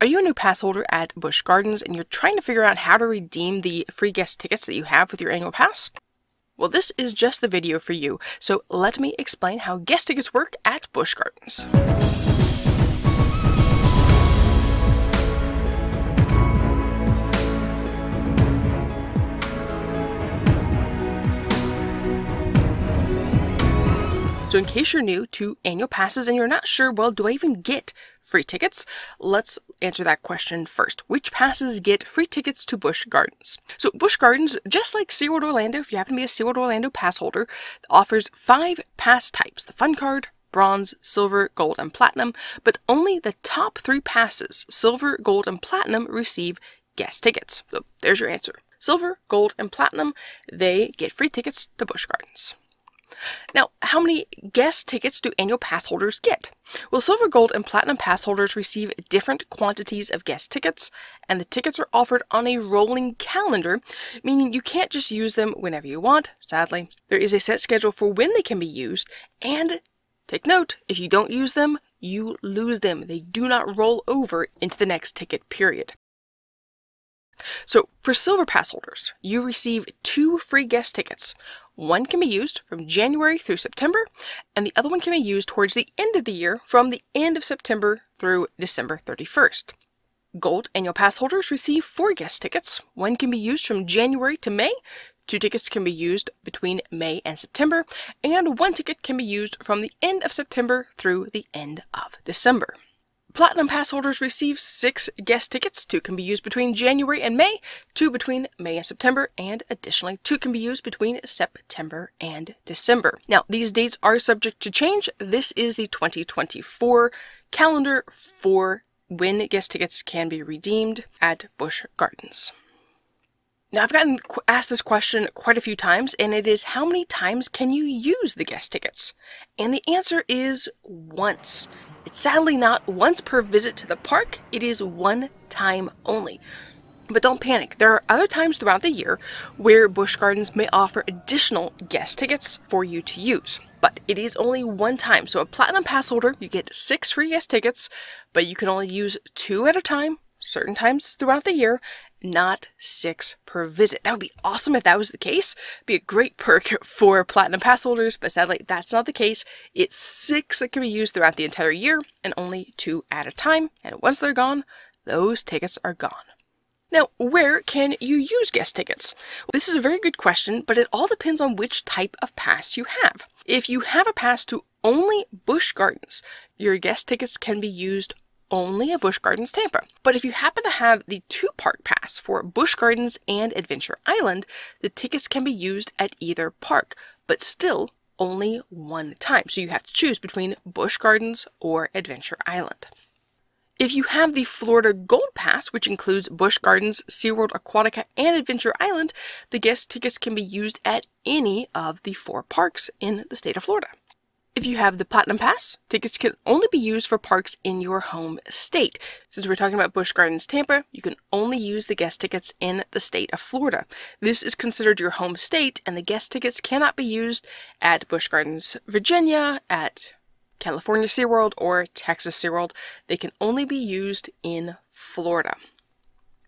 Are you a new pass holder at Busch Gardens and you're trying to figure out how to redeem the free guest tickets that you have with your annual pass? Well, this is just the video for you, so let me explain how guest tickets work at Busch Gardens. So in case you're new to annual passes and you're not sure, well, do I even get free tickets? Let's answer that question first. Which passes get free tickets to Busch Gardens? So Busch Gardens, just like SeaWorld Orlando, if you happen to be a SeaWorld Orlando pass holder, offers five pass types, the Fun Card, bronze, silver, gold, and platinum, but only the top three passes, silver, gold, and platinum, receive guest tickets. So there's your answer. Silver, gold, and platinum, they get free tickets to Busch Gardens. Now, how many guest tickets do annual pass holders get? Well, Silver, Gold, and Platinum pass holders receive different quantities of guest tickets, and the tickets are offered on a rolling calendar, meaning you can't just use them whenever you want, sadly. There is a set schedule for when they can be used, and take note, if you don't use them, you lose them. They do not roll over into the next ticket period. So, for Silver Pass holders, you receive two free guest tickets. One can be used from January through September, and the other one can be used towards the end of the year from the end of September through December 31st. Gold annual pass holders receive four guest tickets. One can be used from January to May, two tickets can be used between May and September, and one ticket can be used from the end of September through the end of December. Platinum Pass holders receive six guest tickets. Two can be used between January and May, two between May and September, and additionally, two can be used between September and December. Now, these dates are subject to change. This is the 2024 calendar for when guest tickets can be redeemed at Busch Gardens. Now, I've gotten asked this question quite a few times, and it is how many times can you use the guest tickets? And the answer is once. It's sadly not once per visit to the park, it is one time only. But don't panic, there are other times throughout the year where Busch Gardens may offer additional guest tickets for you to use. But it is only one time, so a Platinum Pass holder, you get six free guest tickets, but you can only use two at a time, certain times throughout the year, not six per visit. That would be awesome if that was the case. Be a great perk for Platinum Pass holders, but sadly that's not the case. It's six that can be used throughout the entire year and only two at a time. And once they're gone, those tickets are gone. Now, where can you use guest tickets? This is a very good question, but it all depends on which type of pass you have. If you have a pass to only Busch Gardens, your guest tickets can be used only at Busch Gardens Tampa. But if you happen to have the two park pass for Busch Gardens and Adventure Island, the tickets can be used at either park, but still only one time. So you have to choose between Busch Gardens or Adventure Island. If you have the Florida Gold Pass, which includes Busch Gardens, SeaWorld Aquatica, and Adventure Island, the guest tickets can be used at any of the four parks in the state of Florida. If you have the Platinum Pass, tickets can only be used for parks in your home state. Since we're talking about Busch Gardens Tampa, you can only use the guest tickets in the state of Florida. This is considered your home state, and the guest tickets cannot be used at Busch Gardens Virginia, at California SeaWorld, or Texas SeaWorld. They can only be used in Florida.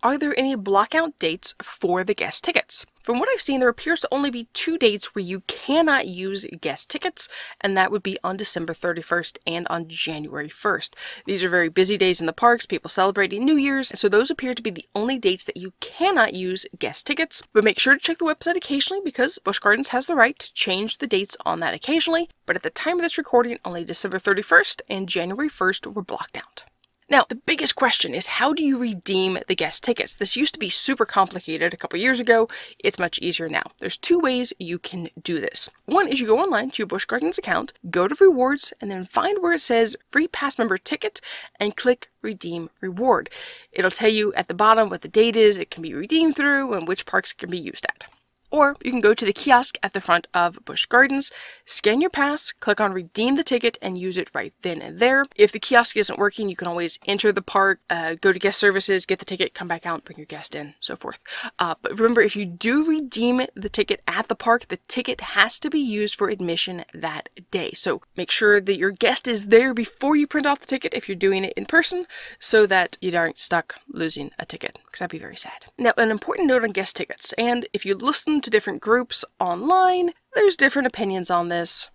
Are there any blockout dates for the guest tickets? From what I've seen, there appears to only be two dates where you cannot use guest tickets, and that would be on December 31st and on January 1st. These are very busy days in the parks, people celebrating New Year's, so those appear to be the only dates that you cannot use guest tickets. But make sure to check the website occasionally because Busch Gardens has the right to change the dates on that occasionally, but at the time of this recording, only December 31st and January 1st were blocked out. Now, the biggest question is how do you redeem the guest tickets? This used to be super complicated a couple years ago. It's much easier now. There's two ways you can do this. One is you go online to your Busch Gardens account, go to rewards, and then find where it says free pass member ticket and click redeem reward. It'll tell you at the bottom what the date is it can be redeemed through and which parks can be used at. Or you can go to the kiosk at the front of Busch Gardens, scan your pass, click on redeem the ticket, and use it right then and there. If the kiosk isn't working, you can always enter the park, uh, go to guest services, get the ticket, come back out, bring your guest in, so forth. Uh, but remember, if you do redeem the ticket at the park, the ticket has to be used for admission that day. So make sure that your guest is there before you print off the ticket if you're doing it in person so that you aren't stuck losing a ticket, because that'd be very sad. Now, an important note on guest tickets, and if you listen to different groups online. There's different opinions on this.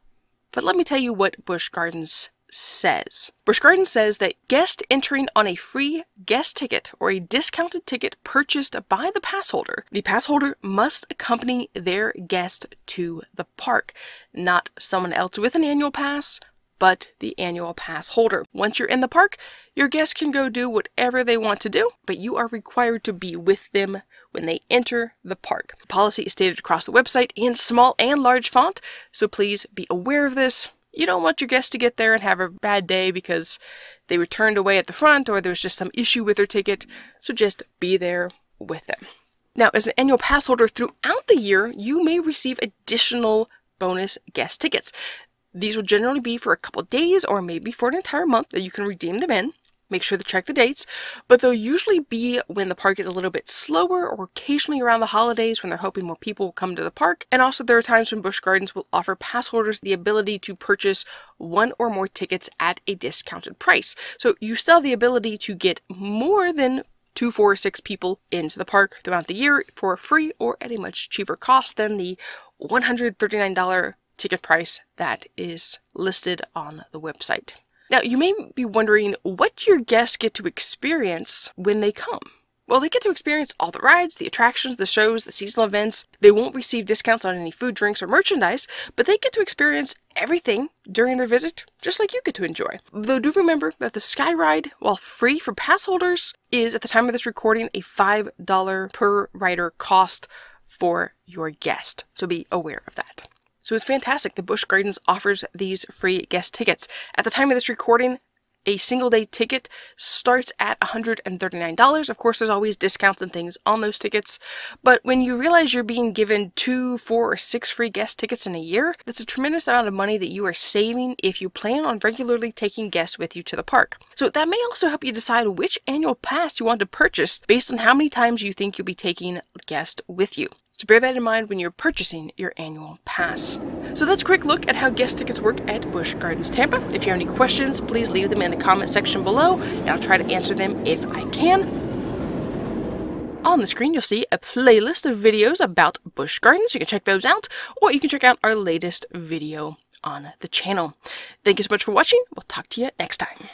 But let me tell you what Busch Gardens says. Busch Gardens says that guest entering on a free guest ticket or a discounted ticket purchased by the pass holder, the pass holder must accompany their guest to the park, not someone else with an annual pass but the annual pass holder. Once you're in the park, your guests can go do whatever they want to do, but you are required to be with them when they enter the park. The policy is stated across the website in small and large font, so please be aware of this. You don't want your guests to get there and have a bad day because they were turned away at the front or there was just some issue with their ticket, so just be there with them. Now, as an annual pass holder throughout the year, you may receive additional bonus guest tickets. These will generally be for a couple days or maybe for an entire month that you can redeem them in. Make sure to check the dates, but they'll usually be when the park is a little bit slower or occasionally around the holidays when they're hoping more people will come to the park. And also there are times when Busch Gardens will offer pass holders the ability to purchase one or more tickets at a discounted price. So you still have the ability to get more than two, four, six people into the park throughout the year for free or at a much cheaper cost than the $139 ticket price that is listed on the website. Now, you may be wondering what your guests get to experience when they come. Well, they get to experience all the rides, the attractions, the shows, the seasonal events. They won't receive discounts on any food, drinks, or merchandise, but they get to experience everything during their visit, just like you get to enjoy. Though do remember that the Sky Ride, while free for pass holders, is at the time of this recording a $5 per rider cost for your guest. So be aware of that. So it's fantastic. The Busch Gardens offers these free guest tickets. At the time of this recording, a single day ticket starts at $139. Of course, there's always discounts and things on those tickets, but when you realize you're being given two, four, or six free guest tickets in a year, that's a tremendous amount of money that you are saving if you plan on regularly taking guests with you to the park. So that may also help you decide which annual pass you want to purchase based on how many times you think you'll be taking guests with you. So bear that in mind when you're purchasing your annual pass. So that's a quick look at how guest tickets work at Busch Gardens Tampa. If you have any questions, please leave them in the comment section below, and I'll try to answer them if I can. On the screen, you'll see a playlist of videos about Busch Gardens. You can check those out, or you can check out our latest video on the channel. Thank you so much for watching. We'll talk to you next time.